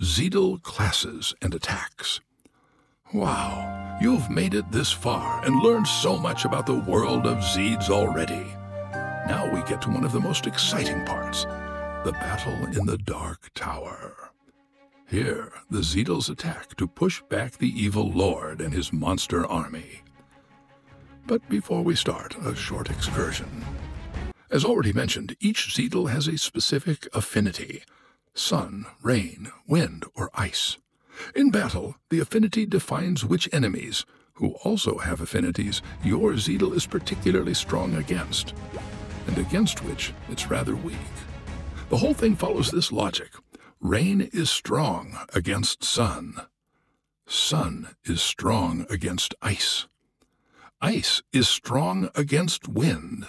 Zeedle classes and attacks. Wow, you've made it this far and learned so much about the world of Zeedz already. Now we get to one of the most exciting parts the battle in the Dark Tower. Here, the Zeedles attack to push back the evil Lord and his monster army. But before we start, a short excursion. As already mentioned, each Zeedle has a specific affinity sun, rain, wind, or ice. In battle, the affinity defines which enemies, who also have affinities, your Zeedle is particularly strong against, and against which it's rather weak. The whole thing follows this logic. Rain is strong against sun. Sun is strong against ice. Ice is strong against wind.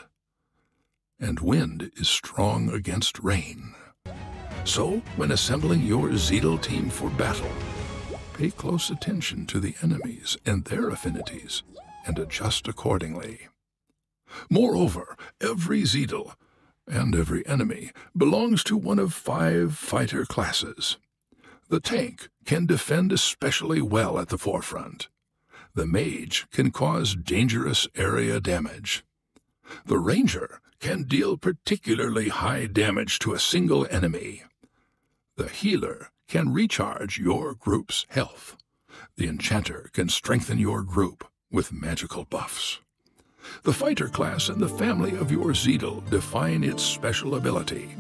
And wind is strong against rain. So, when assembling your Zeedle team for battle, pay close attention to the enemies and their affinities and adjust accordingly. Moreover, every Zeedle and every enemy belongs to one of five fighter classes. The tank can defend especially well at the forefront. The mage can cause dangerous area damage. The ranger can deal particularly high damage to a single enemy. The healer can recharge your group's health. The enchanter can strengthen your group with magical buffs. The fighter class and the family of your Zeedle define its special ability.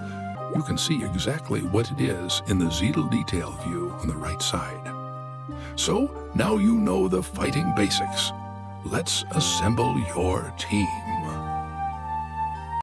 You can see exactly what it is in the Zeedle detail view on the right side. So, now you know the fighting basics. Let's assemble your team.